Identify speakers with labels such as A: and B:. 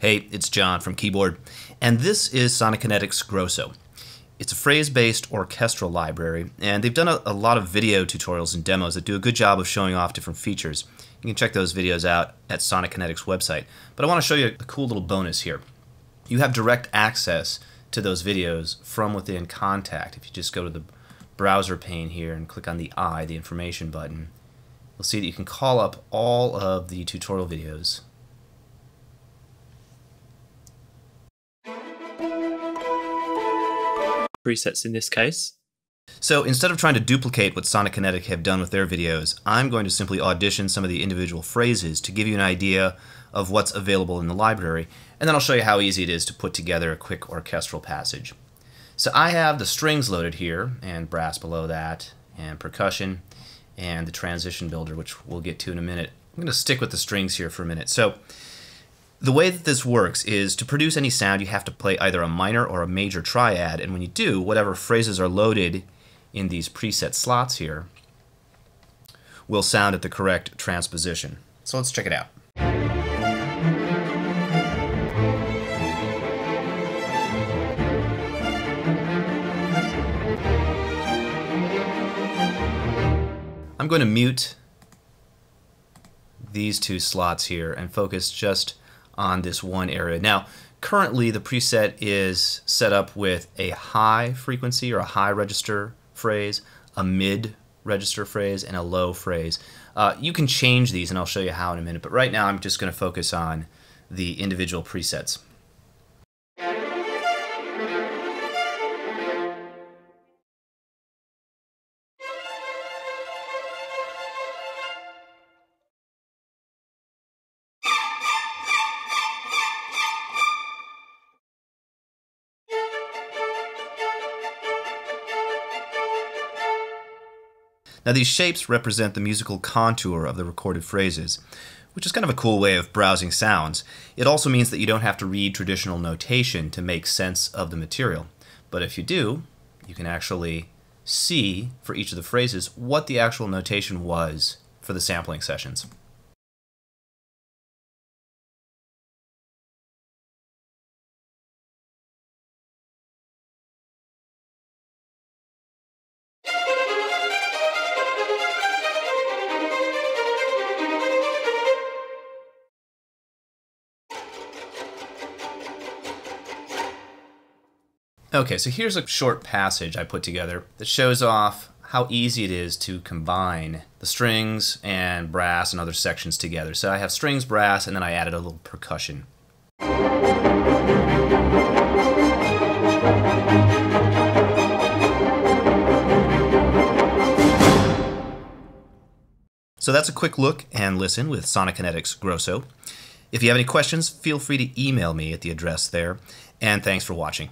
A: Hey, it's John from Keyboard, and this is Sonokinetic's Grosso. It's a phrase-based orchestral library, and they've done a, a, lot of video tutorials and demos that do a good job of showing off different features. You can check those videos out at Sonokinetic's website. But I want to show you a cool little bonus here. You have direct access to those videos from within Kontakt. If you just go to the browser pane here and click on the I, the information button, you'll see that you can call up all of the tutorial videos
B: presets in this case.
A: So instead of trying to duplicate what Sonokinetic have done with their videos, I'm going to simply audition some of the individual phrases to give you an idea of what's available in the library, and then I'll show you how easy it is to put together a quick orchestral passage. So I have the strings loaded here, and brass below that, and percussion, and the transition builder, which we'll get to in a minute. I'm going to stick with the strings here for a minute. So the way that this works is to produce any sound, you have to play either a minor or a major triad, and when you do, whatever phrases are loaded in these preset slots here will sound at the correct transposition. So let's check it out. I'm going to mute these two slots here and focus just on this one area. Now, currently the preset is set up with a high frequency or a high register phrase, a mid register phrase, and a low phrase. Uh, you can change these, and I'll show you how in a minute, but right now I'm just going to focus on the individual presets. Now these shapes represent the musical contour of the recorded phrases, which is kind of a cool way of browsing sounds. It also means that you don't have to read traditional notation to make sense of the material. But if you do, you can actually see for each of the phrases what the actual notation was for the sampling sessions. Okay, so here's a short passage I put together that shows off how easy it is to combine the strings and brass and other sections together. So I have strings, brass, and then I added a little percussion. So that's a quick look and listen with Sonokinetic's Grosso. If you have any questions, feel free to email me at the address there, and thanks for watching.